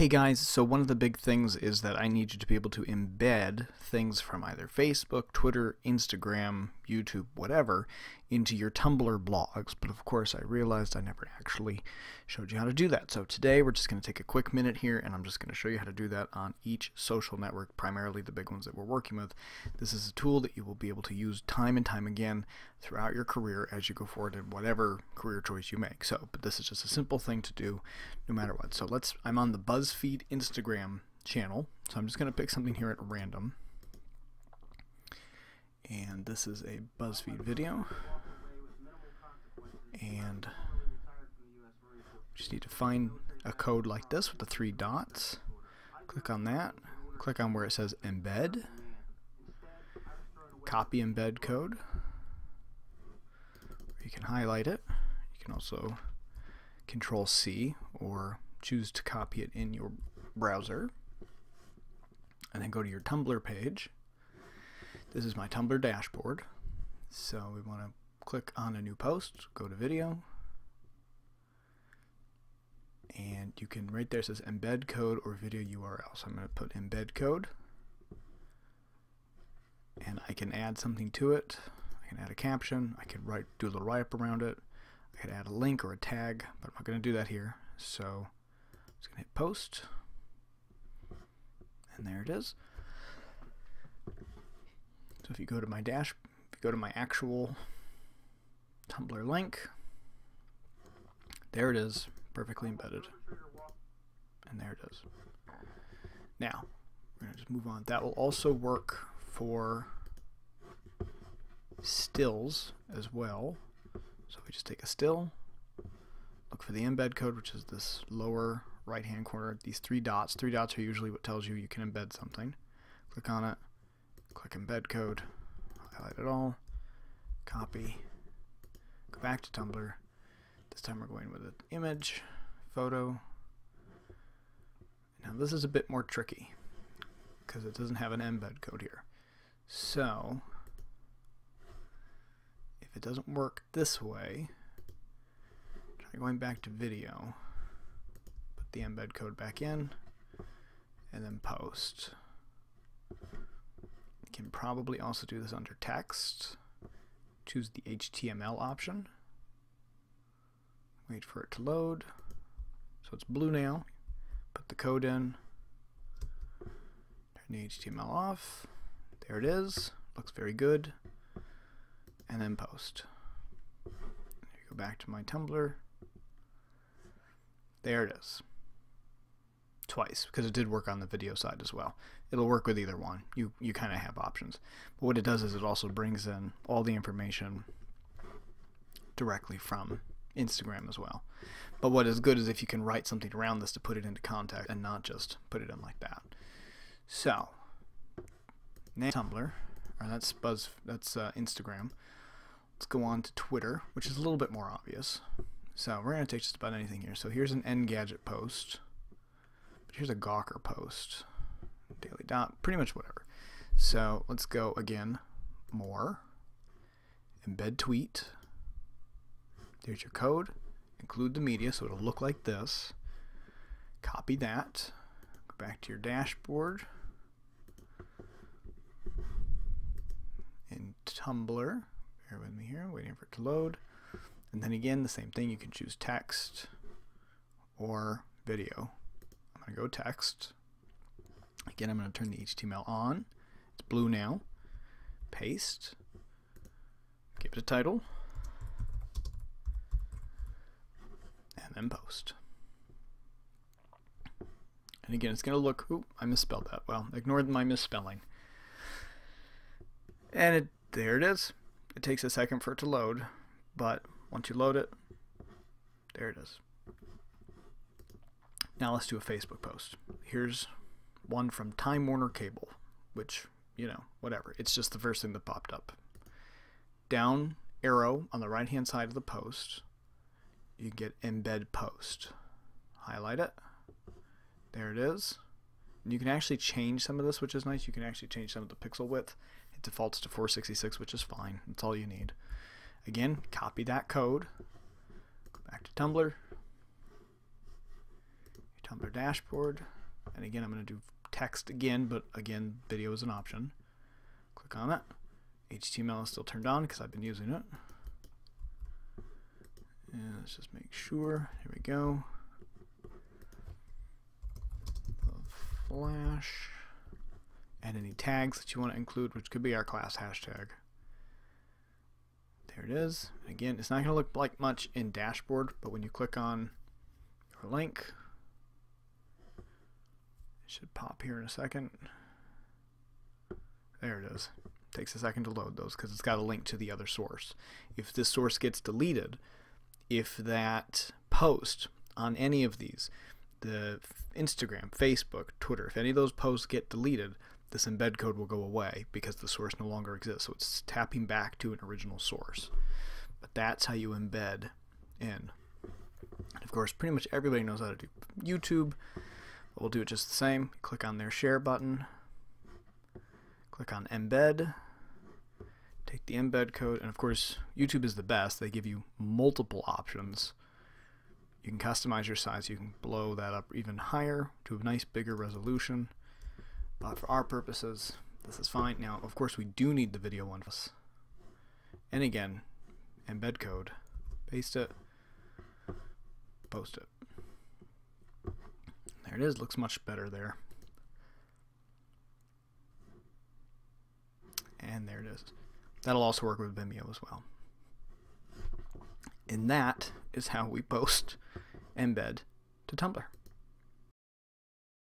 Hey guys, so one of the big things is that I need you to be able to embed things from either Facebook, Twitter, Instagram, YouTube, whatever, into your Tumblr blogs. But of course, I realized I never actually showed you how to do that. So today we're just going to take a quick minute here and I'm just going to show you how to do that on each social network, primarily the big ones that we're working with. This is a tool that you will be able to use time and time again throughout your career as you go forward in whatever career choice you make. So, but this is just a simple thing to do no matter what. So let's, I'm on the BuzzFeed Instagram channel. So I'm just going to pick something here at random. And this is a BuzzFeed video. And just need to find a code like this with the three dots. Click on that. Click on where it says embed. Copy embed code. You can highlight it. You can also control C or choose to copy it in your browser. And then go to your Tumblr page. This is my Tumblr dashboard. So we want to click on a new post, go to video, and you can right there says embed code or video URL. So I'm going to put embed code, and I can add something to it. I can add a caption. I can write do a little write up around it. I could add a link or a tag, but I'm not going to do that here. So I'm just going to hit post, and there it is. If you go to my dash, if you go to my actual Tumblr link, there it is, perfectly embedded. And there it is. Now, we're going to just move on. That will also work for stills as well. So we just take a still, look for the embed code, which is this lower right hand corner, these three dots. Three dots are usually what tells you you can embed something. Click on it, click embed code, highlight it all, copy, go back to Tumblr. This time we're going with an image, photo. Now this is a bit more tricky because it doesn't have an embed code here. So if it doesn't work this way, try going back to video, put the embed code back in, and then post. Can probably also do this under text. Choose the HTML option. Wait for it to load. So it's blue now. Put the code in. Turn the HTML off. There it is. Looks very good. And then post. Go back to my Tumblr. There it is twice because it did work on the video side as well. It'll work with either one. You you kind of have options. But what it does is it also brings in all the information directly from Instagram as well. But what is good is if you can write something around this to put it into context and not just put it in like that. So, now Tumblr, or that's Buzz, that's uh, Instagram. Let's go on to Twitter, which is a little bit more obvious. So we're going to take just about anything here. So here's an Engadget post. Here's a Gawker post. Daily dot, pretty much whatever. So let's go again. More. Embed tweet. There's your code. Include the media so it'll look like this. Copy that. Go back to your dashboard. In Tumblr. Bear with me here, waiting for it to load. And then again, the same thing. You can choose text or video. Going to go text. Again, I'm going to turn the HTML on. It's blue now. Paste. Give it a title. And then post. And again, it's going to look, ooh, I misspelled that. Well, ignore my misspelling. And it, there it is. It takes a second for it to load, but once you load it, there it is. Now let's do a Facebook post. Here's one from Time Warner Cable, which, you know, whatever. It's just the first thing that popped up. Down arrow on the right hand side of the post, you get embed post. Highlight it. There it is. And you can actually change some of this, which is nice. You can actually change some of the pixel width. It defaults to 466, which is fine. That's all you need. Again, copy that code. Go back to Tumblr. Tumblr dashboard. And again, I'm going to do text again, but again, video is an option. Click on it. HTML is still turned on because I've been using it. And let's just make sure. Here we go. The flash. Add any tags that you want to include, which could be our class hashtag. There it is. Again, it's not going to look like much in dashboard, but when you click on your link, should pop here in a second. There it is. Takes a second to load those because it's got a link to the other source. If this source gets deleted, if that post on any of these, the Instagram, Facebook, Twitter, if any of those posts get deleted, this embed code will go away because the source no longer exists. So it's tapping back to an original source. But that's how you embed in. And of course, pretty much everybody knows how to do YouTube. We'll do it just the same. Click on their share button. Click on embed. Take the embed code. And of course, YouTube is the best. They give you multiple options. You can customize your size. You can blow that up even higher to a nice bigger resolution. But for our purposes, this is fine. Now, of course, we do need the video one. And again, embed code, paste it, post it. There it is, looks much better there. And there it is. That'll also work with Vimeo as well. And that is how we post embed to Tumblr.